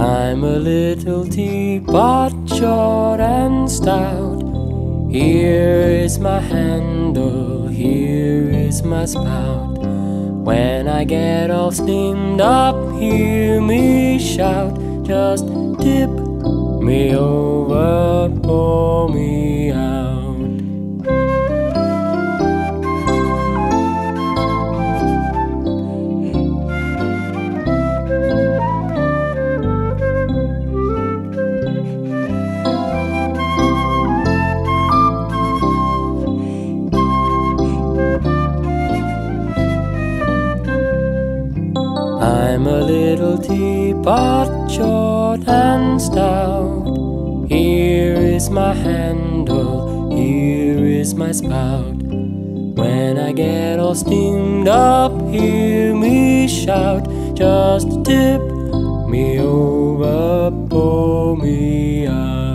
a little teapot, short and stout. Here is my handle, here is my spout. When I get all steamed up, hear me shout. Just tip me over, pour me I'm a little teapot, short and stout. Here is my handle, here is my spout. When I get all steamed up, hear me shout. Just tip me over, pour me out.